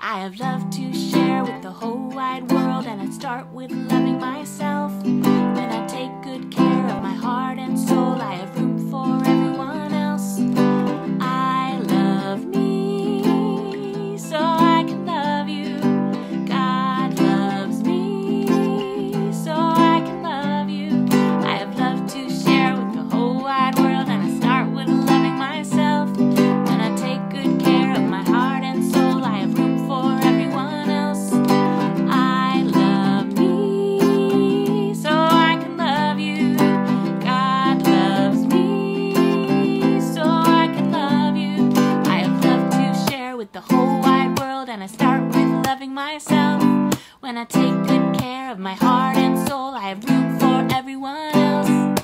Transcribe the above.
I have love to share with the whole wide world, and I'd start with loving myself. the whole wide world and I start with loving myself. When I take good care of my heart and soul, I have room for everyone else.